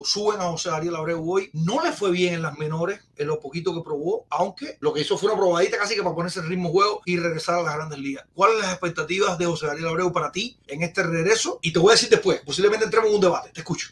suben a José Ariel Abreu hoy. No le fue bien en las menores, en lo poquito que probó, aunque lo que hizo fue una probadita casi que para ponerse el ritmo juego y regresar a las grandes ligas. ¿Cuáles las expectativas de José Ariel Abreu para ti en este regreso? Y te voy a decir después, posiblemente entremos en un debate. Te escucho.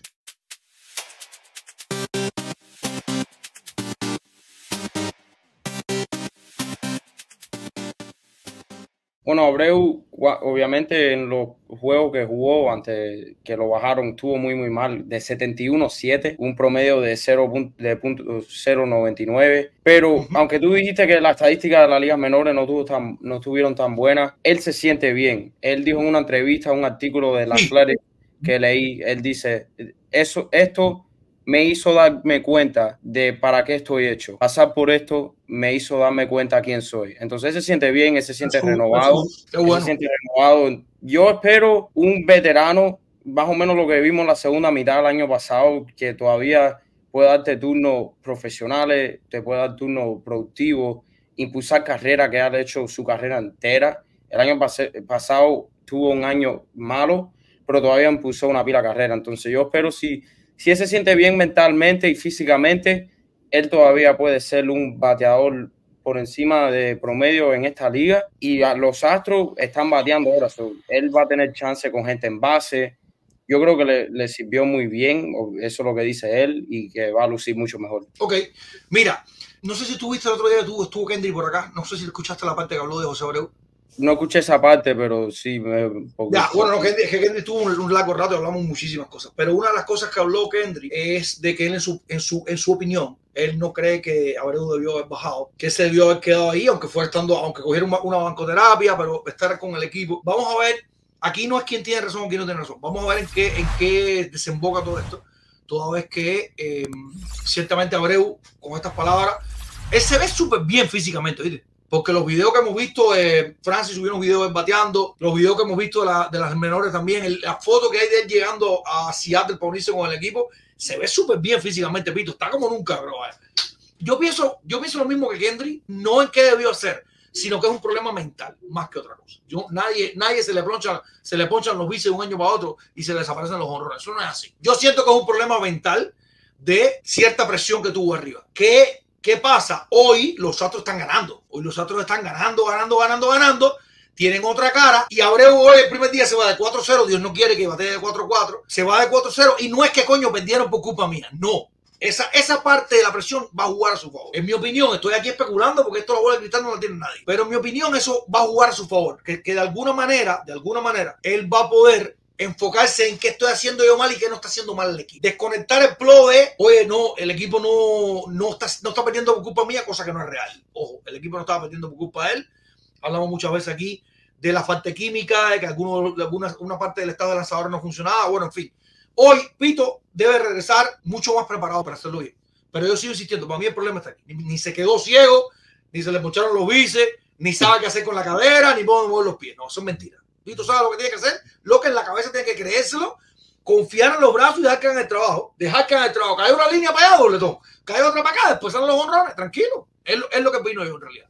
Bueno, Abreu, obviamente en los juegos que jugó antes que lo bajaron, tuvo muy, muy mal, de 71-7, un promedio de 0.099. Pero aunque tú dijiste que las estadísticas de las ligas menores no, tuvo tan, no estuvieron tan buenas, él se siente bien. Él dijo en una entrevista, un artículo de la Athletic que leí, él dice, eso, esto me hizo darme cuenta de para qué estoy hecho. Pasar por esto me hizo darme cuenta quién soy. Entonces se siente bien, se siente renovado, se siente renovado. Yo espero un veterano, más o menos lo que vimos la segunda mitad del año pasado, que todavía puede darte turnos profesionales, te puede dar turnos productivos, impulsar carrera, que ha hecho su carrera entera. El año pasado tuvo un año malo, pero todavía impulsó una pila carrera. Entonces yo espero si si él se siente bien mentalmente y físicamente, él todavía puede ser un bateador por encima de promedio en esta liga. Y los Astros están bateando ahora. él va a tener chance con gente en base. Yo creo que le, sirvió muy bien, eso es lo que dice él, y que va a lucir mucho mejor. Ok, mira, no sé si tuviste el otro día, estuvo, estuvo Kendrick por acá, no sé si escuchaste la parte que habló de José Abreu no escuché esa parte, pero sí. Me, ya, bueno, que Kendrick tuvo un, largo rato y hablamos muchísimas cosas. Pero una de las cosas que habló Kendrick es de que él, en su, en su, en su opinión, él no cree que Abreu debió haber bajado, que se debió haber quedado ahí, aunque fuera estando, aunque cogiera una, una, bancoterapia, pero estar con el equipo. Vamos a ver, aquí no es quien tiene razón o quién no tiene razón. Vamos a ver en qué, en qué desemboca todo esto. Toda vez que eh, ciertamente Abreu, con estas palabras, él se ve súper bien físicamente, ¿viste? Porque los videos que hemos visto, eh, Francis subió unos videos bateando, los videos que hemos visto de, las menores también, la foto que hay de él llegando a Seattle para unirse con el equipo, se ve súper bien físicamente, Pito. Está como nunca, bro. Yo pienso, yo pienso lo mismo que Kendry, no en qué debió hacer, sino que es un problema mental, más que otra cosa. Yo, nadie, nadie se le poncha, se le ponchan los bices de un año para otro y se le desaparecen los honores. Eso no es así. Yo siento que es un problema mental de cierta presión que tuvo arriba. Que ¿Qué pasa? Hoy los Astros están ganando. Hoy los Astros están ganando, ganando, ganando, ganando. Tienen otra cara. Y Abreu hoy el primer día se va de 4-0. Dios no quiere que bate de 4-4. Se va de 4-0. Y no es que coño perdieron por culpa mía. No. Esa, esa parte de la presión va a jugar a su favor. En mi opinión, estoy aquí especulando porque esto la bola de cristal no lo tiene nadie. Pero en mi opinión, eso va a jugar a su favor. Que, que de alguna manera, de alguna manera, él va a poder enfocarse en qué estoy haciendo yo mal y qué no está haciendo mal el equipo. Desconectar el flow de, oye, no, el equipo no, no, está, no está perdiendo por culpa mía, cosa que no es real. Ojo, el equipo no estaba perdiendo por culpa de él. Hablamos muchas veces aquí de la falta química, de que alguno, de alguna una parte del estado de lanzador no funcionaba. Bueno, en fin. Hoy Pito debe regresar mucho más preparado para hacerlo bien. Pero yo sigo insistiendo, para mí el problema está aquí. Ni, se quedó ciego, ni se le mocharon los bices, ni sabe qué hacer con la cadera, ni puede mover los pies. No, son mentiras. Pito sabe lo que tiene que hacer, lo que en la cabeza tiene que creérselo, confiar en los brazos y dejar que hagan el trabajo. Dejar que hagan el trabajo. Cae una línea para allá, dobletón. Cae otra para acá, después salen los honrones, tranquilo. Es, es lo que vino yo en realidad.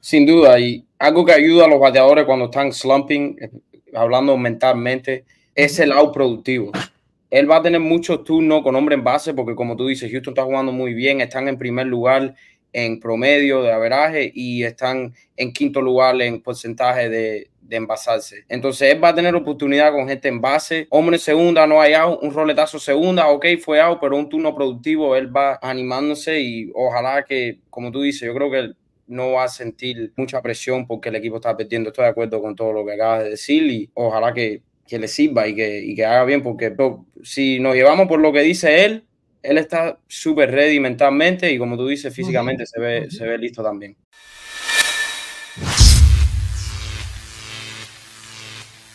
Sin duda, y algo que ayuda a los bateadores cuando están slumping, eh, hablando mentalmente, es el out productivo. Él va a tener muchos turnos con hombre en base, porque como tú dices, Houston está jugando muy bien, están en primer lugar en promedio de averaje y están en quinto lugar en porcentaje de, de envasarse. Entonces él va a tener oportunidad con gente en base. Hombre segunda, no hay out, un roletazo segunda, ok, fue out, pero un turno productivo, él va animándose y ojalá que, como tú dices, yo creo que él no va a sentir mucha presión porque el equipo está perdiendo. Estoy de acuerdo con todo lo que acabas de decir y ojalá que, que le sirva y que, y que haga bien porque si nos llevamos por lo que dice él, él está súper ready mentalmente y como tú dices, físicamente se, ve, se ve listo también.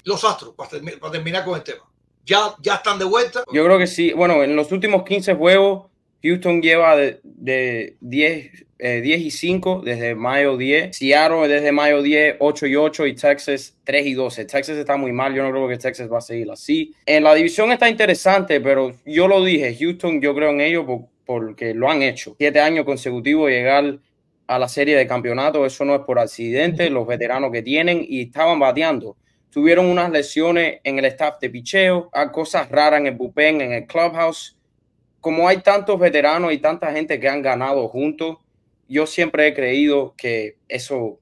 los Astros, para, terminar con el tema. ¿Ya, ¿Ya están de vuelta? Yo creo que sí. Bueno, en los últimos 15 juegos, Houston lleva de, 10, 10 eh, y 5 desde mayo 10. Seattle desde mayo 10, 8 y 8 y Texas 3 y 12. Texas está muy mal, yo no creo que Texas va a seguir así. En la división está interesante, pero yo lo dije, Houston yo creo en ellos porque lo han hecho. Siete años consecutivos llegar a la serie de campeonato, eso no es por accidente, los veteranos que tienen y estaban bateando tuvieron unas lesiones en el staff de picheo, a cosas raras en el bullpen, en el clubhouse. Como hay tantos veteranos y tanta gente que han ganado juntos, yo siempre he creído que eso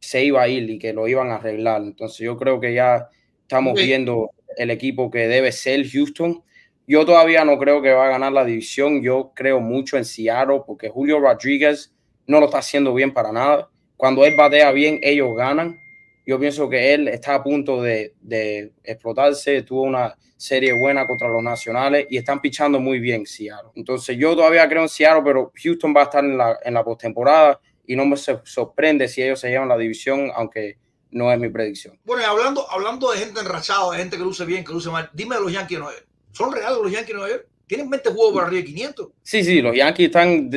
se iba a ir y que lo iban a arreglar. Entonces yo creo que ya estamos viendo el equipo que debe ser Houston. Yo todavía no creo que va a ganar la división. Yo creo mucho en Seattle porque Julio Rodríguez no lo está haciendo bien para nada. Cuando él batea bien, ellos ganan. Yo pienso que él está a punto de, de explotarse. Tuvo una serie buena contra los nacionales y están pichando muy bien Seattle. Entonces yo todavía creo en Seattle, pero Houston va a estar en la, en la postemporada y no me sorprende si ellos se llevan la división, aunque no es mi predicción. Bueno, y hablando, hablando de gente enrachada, de gente que luce bien, que luce mal, dime de los Yankees de Nueva York. ¿Son reales los Yankees de Nueva York? ¿Tienen 20 juegos para arriba de 500? Sí, sí, los Yankees están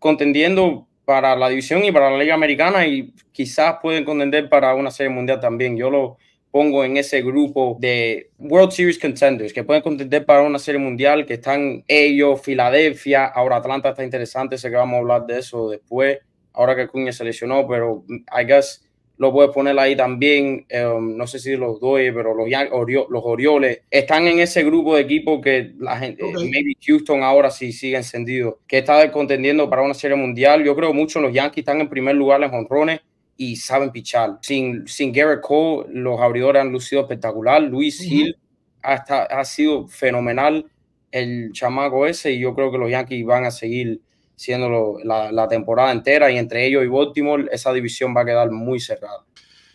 contendiendo para la división y para la Liga Americana y quizás pueden contender para una serie mundial también. Yo lo pongo en ese grupo de World Series contenders que pueden contender para una serie mundial, que están ellos, Filadelfia, ahora Atlanta está interesante, sé que vamos a hablar de eso después, ahora que Cuña se lesionó, pero I guess lo puedes poner ahí también. Um, no sé si los doy, pero los, los Orioles están en ese grupo de equipos que la gente, maybe Houston ahora sí sigue encendido, que está contendiendo para una serie mundial. Yo creo mucho los Yankees están en primer lugar en honrones y saben pichar. Sin, sin Garrett Cole, los abridores han lucido espectacular. Luis Hill hasta, ha sido fenomenal el chamaco ese y yo creo que los Yankees van a seguir siendo la, temporada entera y entre ellos y Baltimore esa división va a quedar muy cerrada.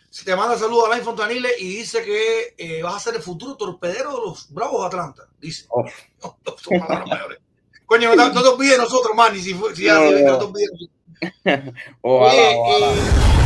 Si te manda saludos a Alain Fontanile y dice que eh, vas a ser el futuro torpedero de los Bravos Atlanta. Dice. Oh. Coño, no, te olvides nosotros, man. Si, si, no, no. te olvides. ojalá, ojalá. Eh,